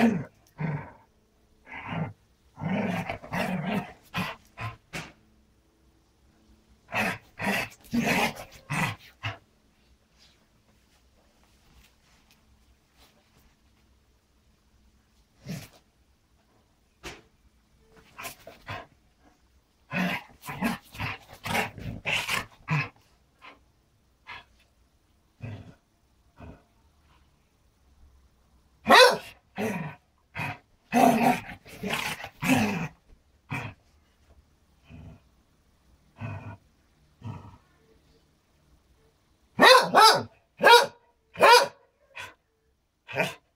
Yeah. Huh?